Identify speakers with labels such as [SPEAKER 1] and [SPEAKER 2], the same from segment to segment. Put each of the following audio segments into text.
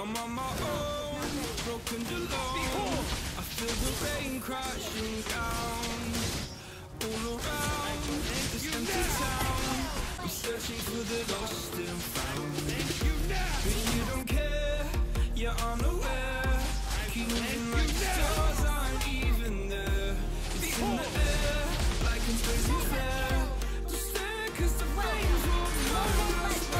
[SPEAKER 1] I'm on my own, broken alone. I feel the rain crashing down. All around this empty town. I'm searching for the lost and found. But you don't care, you're unaware. Kingdom like stars aren't even there. It's in the air, like a crazy flare. Just there, cause the rain's warm.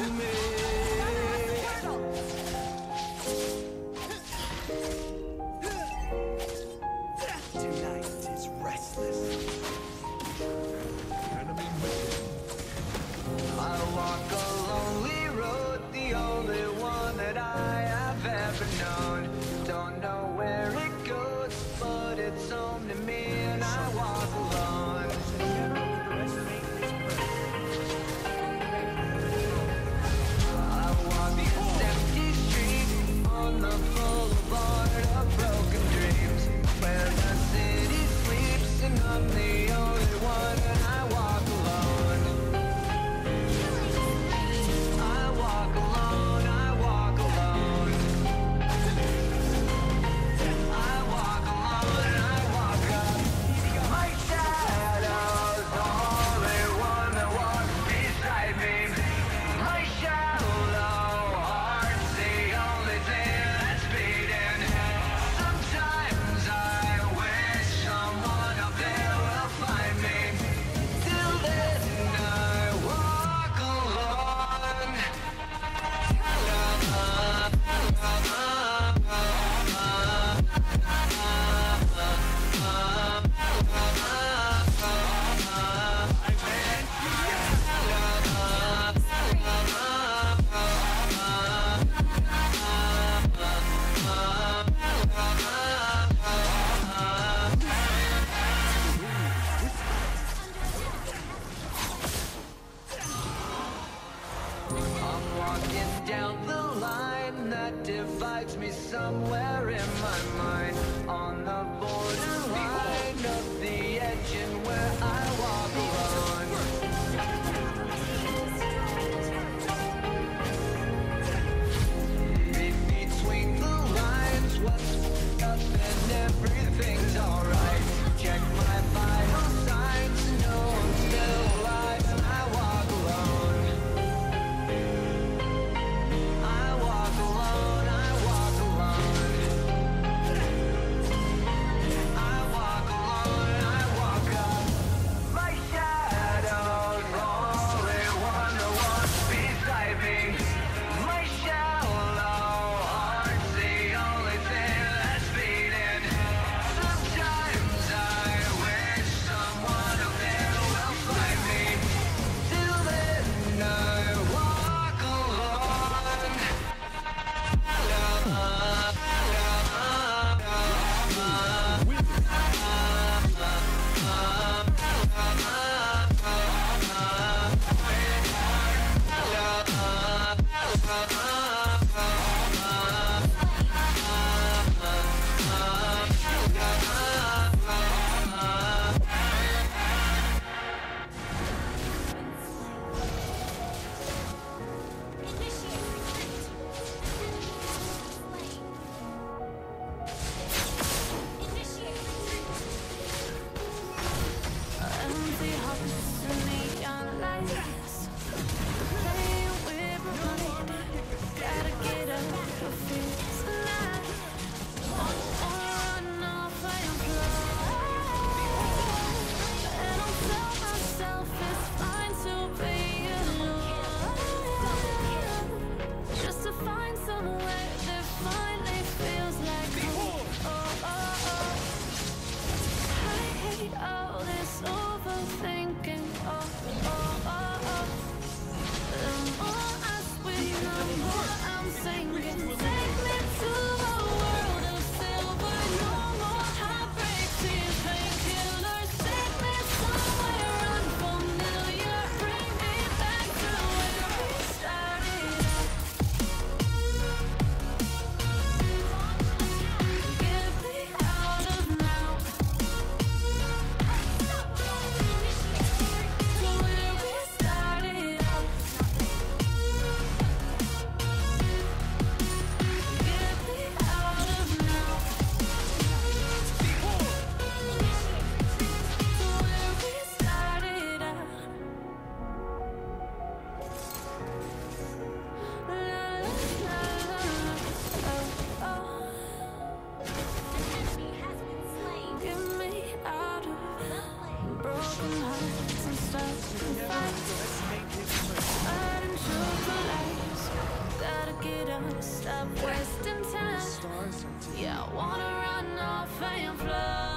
[SPEAKER 1] to me. Up,
[SPEAKER 2] wasting time. Yeah, I wanna run off and fly.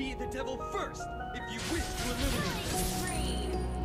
[SPEAKER 2] Be the
[SPEAKER 3] devil first if you wish to eliminate.